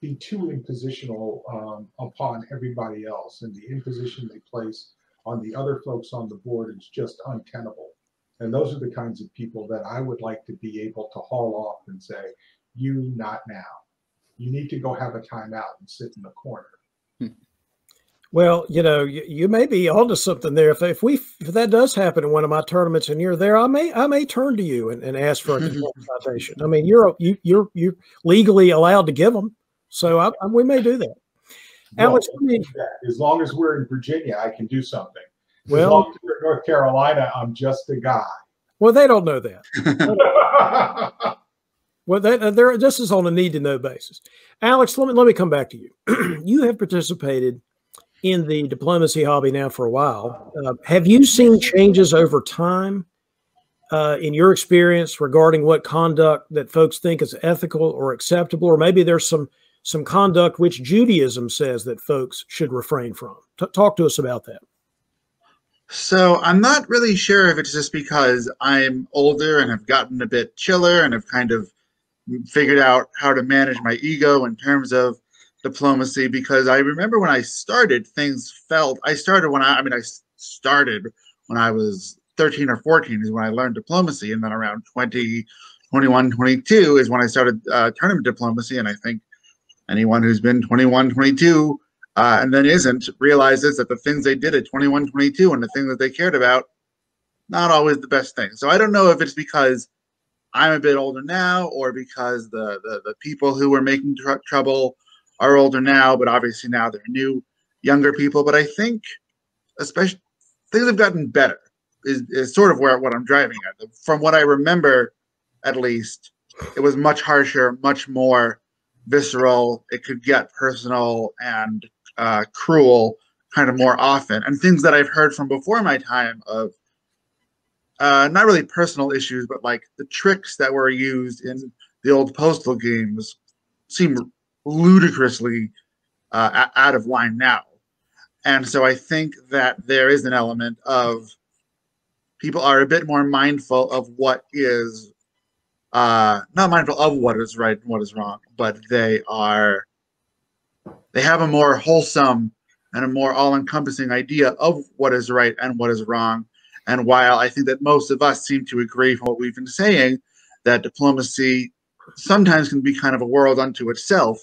be too impositional um, upon everybody else, and the imposition they place on the other folks on the board is just untenable. And those are the kinds of people that I would like to be able to haul off and say, "You not now. You need to go have a timeout and sit in the corner." Hmm. Well, you know, you, you may be onto something there. If, if we if that does happen in one of my tournaments and you're there, I may I may turn to you and, and ask for a consultation. I mean, you're you you're you're legally allowed to give them. So I, I, we may do that. Well, Alex, me, as long as we're in Virginia, I can do something. Well, long as we're in North Carolina, I'm just a guy. Well, they don't know that. well, that, they're, this is on a need to know basis. Alex, let me let me come back to you. you have participated in the diplomacy hobby now for a while. Uh, have you seen changes over time uh, in your experience regarding what conduct that folks think is ethical or acceptable, or maybe there's some some conduct which Judaism says that folks should refrain from. T- talk to us about that. So I'm not really sure if it's just because I'm older and have gotten a bit chiller and have kind of figured out how to manage my ego in terms of diplomacy. Because I remember when I started, things felt. I started when I. I mean, I started when I was 13 or 14 is when I learned diplomacy, and then around 20, 21, 22 is when I started uh, tournament diplomacy, and I think anyone who's been 21, 22, uh, and then isn't realizes that the things they did at 21, 22 and the thing that they cared about, not always the best thing. So I don't know if it's because I'm a bit older now or because the, the, the people who were making tr- trouble are older now, but obviously now they're new, younger people. But I think, especially, things have gotten better, is, is sort of where what I'm driving at. From what I remember, at least, it was much harsher, much more visceral. It could get personal and uh, cruel kind of more often. And things that I've heard from before my time of uh, not really personal issues, but like the tricks that were used in the old postal games seem ludicrously uh, out of line now. And so I think that there is an element of people are a bit more mindful of what is uh, not mindful of what is right and what is wrong, but they are they have a more wholesome and a more all-encompassing idea of what is right and what is wrong. And while I think that most of us seem to agree from what we've been saying, that diplomacy sometimes can be kind of a world unto itself,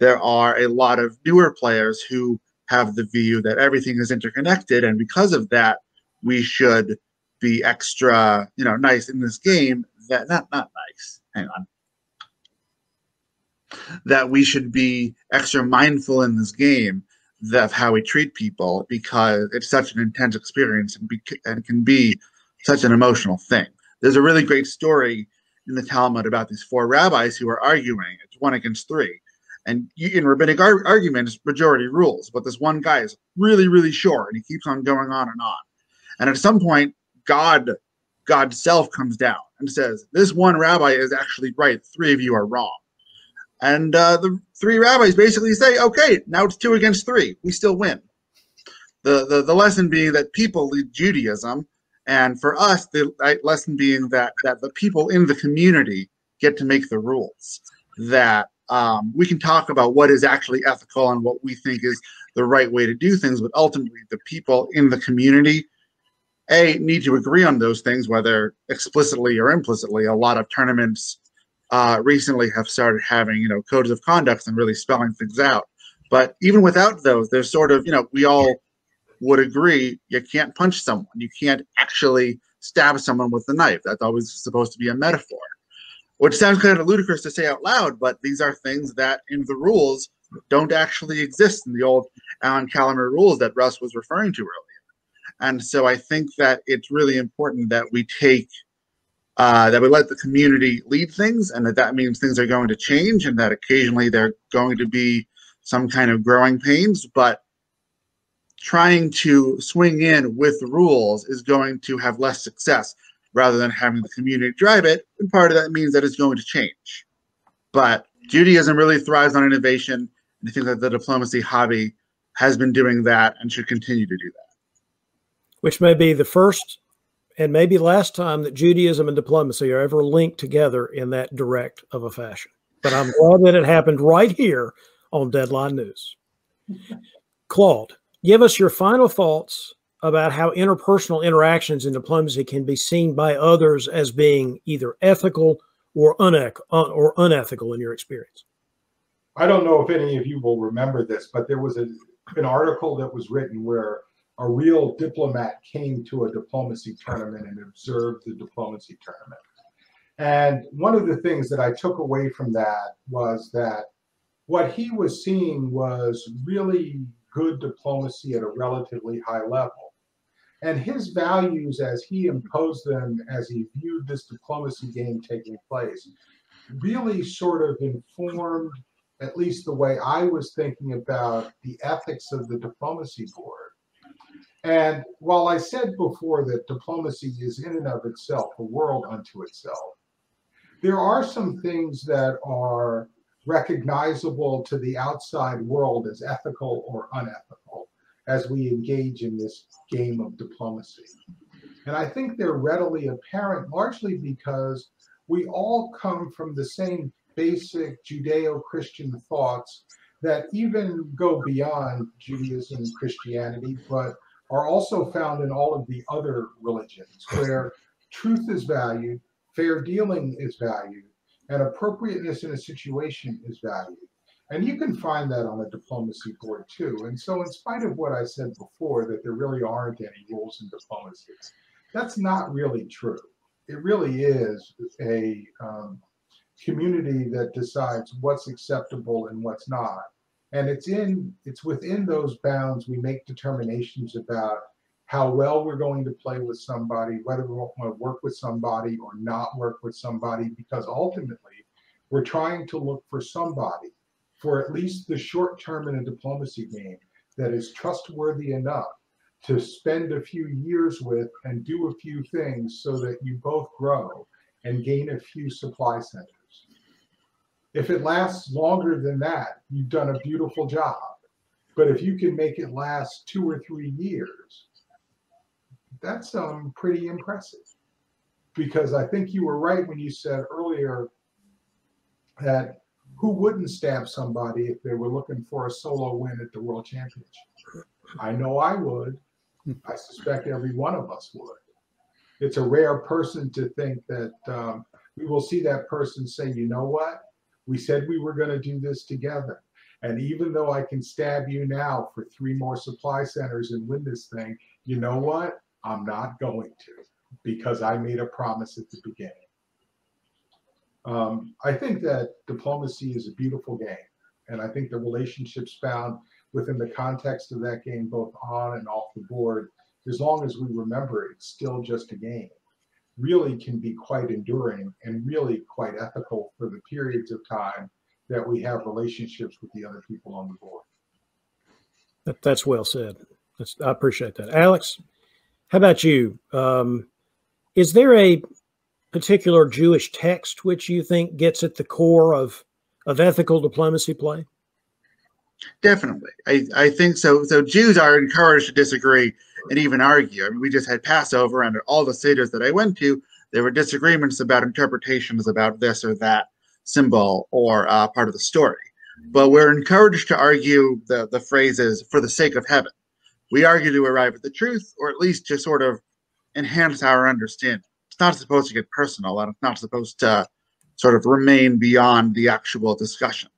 there are a lot of newer players who have the view that everything is interconnected, and because of that, we should be extra, you know, nice in this game that not not nice. Hang on. That we should be extra mindful in this game of how we treat people because it's such an intense experience and, be, and can be such an emotional thing. There's a really great story in the Talmud about these four rabbis who are arguing. It's one against three. And in rabbinic ar- arguments, majority rules. But this one guy is really, really sure, and he keeps on going on and on. And at some point, God God's self comes down and says, This one rabbi is actually right. Three of you are wrong. And uh, the three rabbis basically say, Okay, now it's two against three. We still win. The, the, the lesson being that people lead Judaism. And for us, the lesson being that, that the people in the community get to make the rules. That um, we can talk about what is actually ethical and what we think is the right way to do things, but ultimately, the people in the community a need to agree on those things, whether explicitly or implicitly. A lot of tournaments uh, recently have started having you know codes of conduct and really spelling things out. But even without those, there's sort of you know we all would agree you can't punch someone, you can't actually stab someone with a knife. That's always supposed to be a metaphor. which sounds kind of ludicrous to say out loud, but these are things that in the rules don't actually exist in the old Allan Calhamer rules that Russ was referring to earlier. And so I think that it's really important that we take uh, that we let the community lead things, and that that means things are going to change, and that occasionally they're going to be some kind of growing pains, but trying to swing in with rules is going to have less success rather than having the community drive it. And part of that means that it's going to change. But Judaism really thrives on innovation. And I think that the diplomacy hobby has been doing that and should continue to do that. Which may be the first and maybe last time that Judaism and diplomacy are ever linked together in that direct of a fashion. But I'm glad that it happened right here on Deadline News. Claude, give us your final thoughts about how interpersonal interactions in diplomacy can be seen by others as being either ethical or, uneth- or unethical in your experience. I don't know if any of you will remember this, but there was a, an article that was written where a real diplomat came to a diplomacy tournament and observed the diplomacy tournament. And one of the things that I took away from that was that what he was seeing was really good diplomacy at a relatively high level. And his values, as he imposed them, as he viewed this diplomacy game taking place, really sort of informed at least the way I was thinking about the ethics of the diplomacy board. And while I said before that diplomacy is in and of itself a world unto itself, there are some things that are recognizable to the outside world as ethical or unethical as we engage in this game of diplomacy. And I think they're readily apparent largely because we all come from the same basic Judeo Christian thoughts that even go beyond Judaism and Christianity, but are also found in all of the other religions where truth is valued, fair dealing is valued, and appropriateness in a situation is valued. And you can find that on a diplomacy board too. And so, in spite of what I said before, that there really aren't any rules in diplomacy, that's not really true. It really is a um, community that decides what's acceptable and what's not and it's in it's within those bounds we make determinations about how well we're going to play with somebody whether we want to work with somebody or not work with somebody because ultimately we're trying to look for somebody for at least the short term in a diplomacy game that is trustworthy enough to spend a few years with and do a few things so that you both grow and gain a few supply centers if it lasts longer than that, you've done a beautiful job. But if you can make it last two or three years, that's um, pretty impressive. Because I think you were right when you said earlier that who wouldn't stab somebody if they were looking for a solo win at the World Championship? I know I would. I suspect every one of us would. It's a rare person to think that um, we will see that person say, you know what? We said we were going to do this together. And even though I can stab you now for three more supply centers and win this thing, you know what? I'm not going to because I made a promise at the beginning. Um, I think that diplomacy is a beautiful game. And I think the relationships found within the context of that game, both on and off the board, as long as we remember it's still just a game really can be quite enduring and really quite ethical for the periods of time that we have relationships with the other people on the board. That, that's well said. That's, I appreciate that. Alex, how about you? Um, is there a particular Jewish text which you think gets at the core of, of ethical diplomacy play? Definitely. I, I think so. So Jews are encouraged to disagree and even argue. I mean, we just had Passover, and all the Seder's that I went to, there were disagreements about interpretations about this or that symbol or uh, part of the story. But we're encouraged to argue the, the phrases for the sake of heaven. We argue to arrive at the truth, or at least to sort of enhance our understanding. It's not supposed to get personal, and it's not supposed to sort of remain beyond the actual discussion.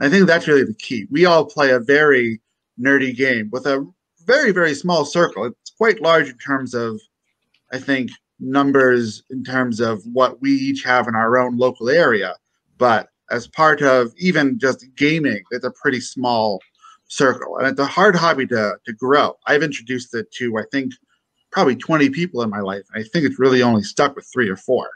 I think that's really the key. We all play a very nerdy game with a very, very small circle. It's quite large in terms of, I think, numbers in terms of what we each have in our own local area, but as part of even just gaming, it's a pretty small circle. And it's a hard hobby to, to grow. I've introduced it to, I think, probably 20 people in my life. I think it's really only stuck with three or four.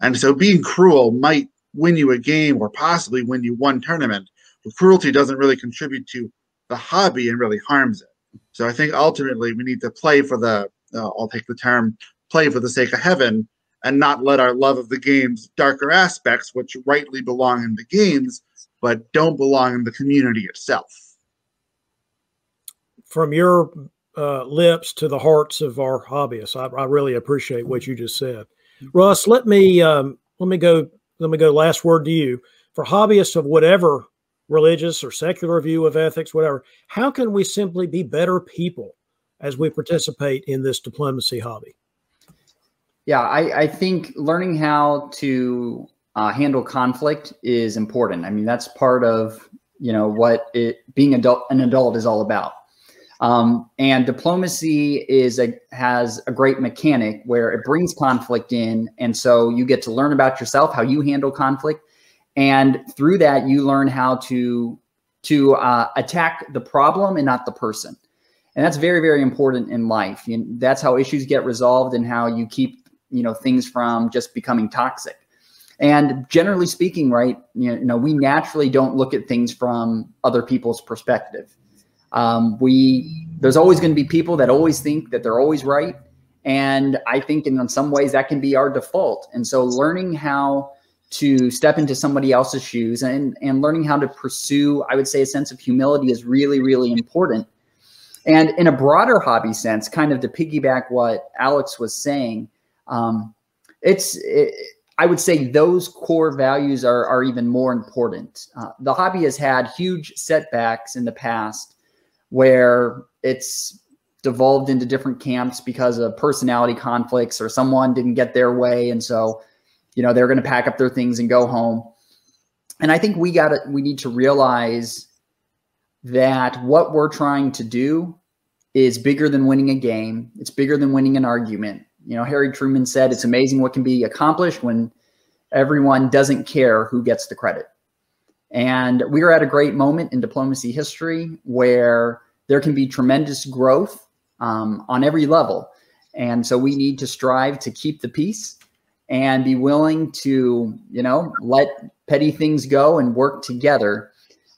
And so being cruel might win you a game or possibly win you one tournament, but cruelty doesn't really contribute to the hobby and really harms it. So I think ultimately we need to play for the, uh, I'll take the term, play for the sake of heaven and not let our love of the game's darker aspects, which rightly belong in the games, but don't belong in the community itself. From your uh, lips to the hearts of our hobbyists, I, I, really appreciate what you just said, Russ. Let me um, let me go. Let me go. Last word to you for hobbyists of whatever religious or secular view of ethics, whatever. How can we simply be better people as we participate in this diplomacy hobby? Yeah, I, I think learning how to uh, handle conflict is important. I mean, that's part of you know what it being adult an adult is all about. Um, and diplomacy is a has a great mechanic where it brings conflict in, and so you get to learn about yourself, how you handle conflict, and through that you learn how to to uh, attack the problem and not the person. And that's very very important in life. You that's how issues get resolved and how you keep you know things from just becoming toxic and generally speaking right you know we naturally don't look at things from other people's perspective um, we there's always going to be people that always think that they're always right and i think in some ways that can be our default and so learning how to step into somebody else's shoes and and learning how to pursue i would say a sense of humility is really really important and in a broader hobby sense kind of to piggyback what alex was saying um, it's it, I would say those core values are, are even more important. Uh, the hobby has had huge setbacks in the past where it's devolved into different camps because of personality conflicts or someone didn't get their way. And so, you know, they're going to pack up their things and go home. And I think we got to, we need to realize that what we're trying to do is bigger than winning a game. It's bigger than winning an argument. You know, Harry Truman said it's amazing what can be accomplished when everyone doesn't care who gets the credit. And we are at a great moment in diplomacy history where there can be tremendous growth um, on every level. And so we need to strive to keep the peace and be willing to, you know, let petty things go and work together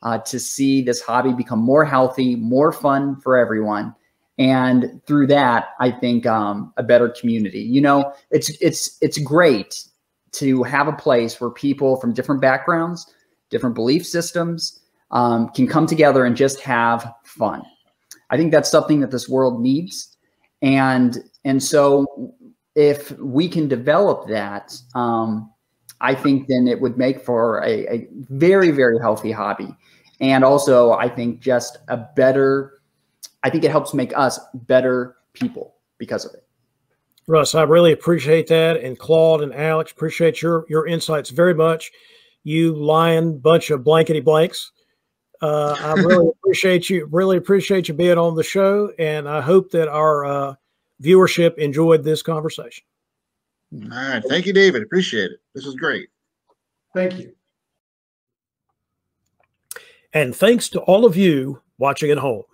uh, to see this hobby become more healthy, more fun for everyone, and through that i think um, a better community. You know it's it's it's great to have a place where people from different backgrounds different belief systems um, can come together and just have fun. I think that's something that this world needs. And and so if we can develop that um, i think then it would make for a, a very very healthy hobby and also i think just a better I think it helps make us better people because of it. Russ, I really appreciate that, and Claude and Alex appreciate your your insights very much. You lion bunch of blankety blanks. Uh, I really appreciate you. Really appreciate you being on the show, and I hope that our uh, viewership enjoyed this conversation. All right, thank you, David. Appreciate it. This is great. Thank you. And thanks to all of you watching at home.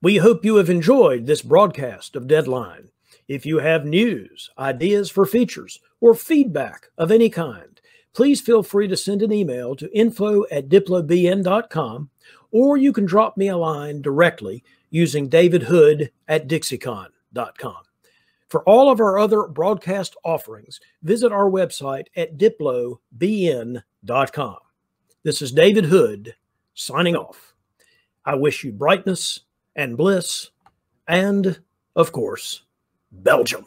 We hope you have enjoyed this broadcast of Deadline. If you have news, ideas for features, or feedback of any kind, please feel free to send an email to info at diplobn.com, or you can drop me a line directly using David Hood at dixiecon.com. For all of our other broadcast offerings, visit our website at diplobn.com. This is David Hood signing off. I wish you brightness and bliss, and, of course, Belgium.